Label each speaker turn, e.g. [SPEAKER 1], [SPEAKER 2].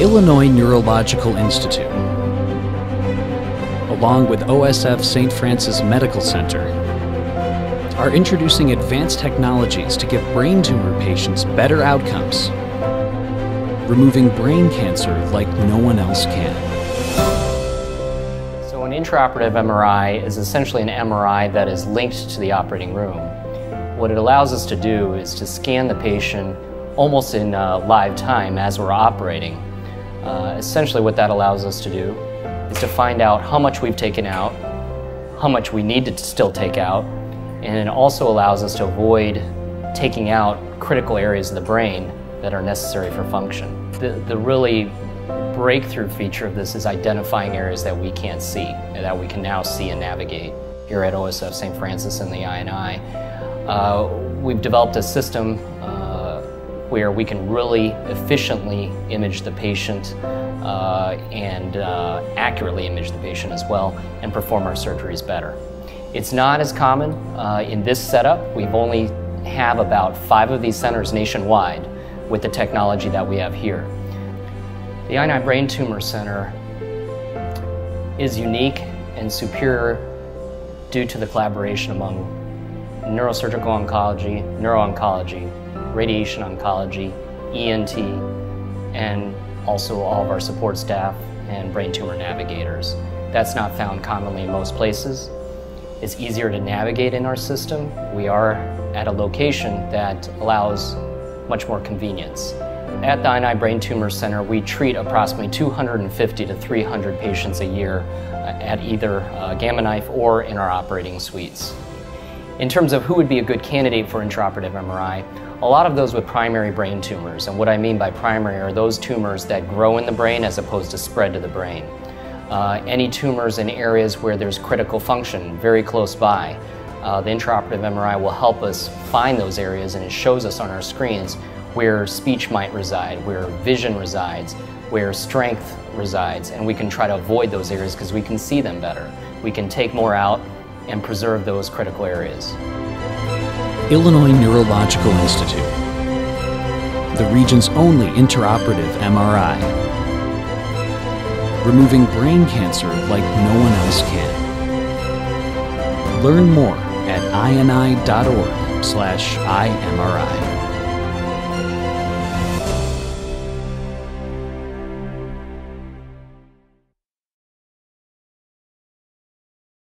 [SPEAKER 1] Illinois Neurological Institute, along with OSF St. Francis Medical Center, are introducing advanced technologies to give brain tumor patients better outcomes, removing brain cancer like no one else can.
[SPEAKER 2] So an intraoperative MRI is essentially an MRI that is linked to the operating room. What it allows us to do is to scan the patient almost in uh, live time as we're operating. Uh, essentially what that allows us to do is to find out how much we've taken out, how much we need to still take out, and it also allows us to avoid taking out critical areas of the brain that are necessary for function. The, the really breakthrough feature of this is identifying areas that we can't see, that we can now see and navigate. Here at OSF St. Francis and the INI, uh, we've developed a system uh, where we can really efficiently image the patient uh, and uh, accurately image the patient as well and perform our surgeries better. It's not as common uh, in this setup. We've only have about five of these centers nationwide with the technology that we have here. The INI Brain Tumor Center is unique and superior due to the collaboration among neurosurgical oncology, neuro-oncology, radiation oncology, ENT, and also all of our support staff and brain tumor navigators. That's not found commonly in most places. It's easier to navigate in our system. We are at a location that allows much more convenience. At the INI Brain Tumor Center, we treat approximately 250 to 300 patients a year uh, at either uh, Gamma Knife or in our operating suites. In terms of who would be a good candidate for intraoperative MRI, a lot of those with primary brain tumors, and what I mean by primary are those tumors that grow in the brain as opposed to spread to the brain. Uh, any tumors in areas where there's critical function very close by. Uh, the intraoperative MRI will help us find those areas and it shows us on our screens where speech might reside, where vision resides, where strength resides, and we can try to avoid those areas because we can see them better. We can take more out and preserve those critical areas.
[SPEAKER 1] Illinois Neurological Institute, the region's only intraoperative MRI, removing brain cancer like no one else can. Learn more at ini.org slash imri.